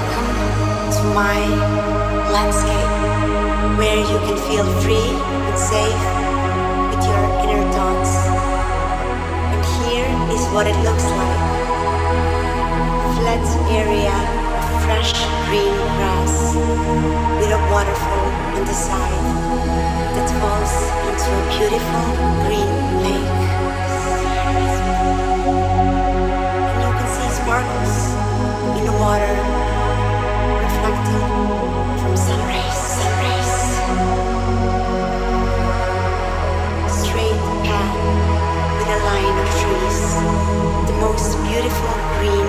welcome to my landscape where you can feel free and safe with your inner thoughts. And here is what it looks like. Flat area of fresh green grass with a waterfall on the side that falls into a beautiful most beautiful green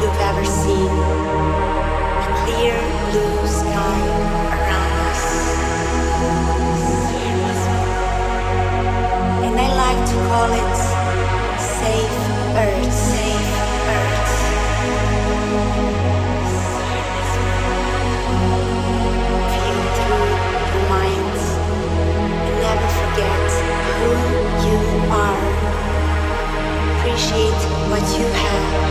you've ever seen, a clear blue appreciate what you have.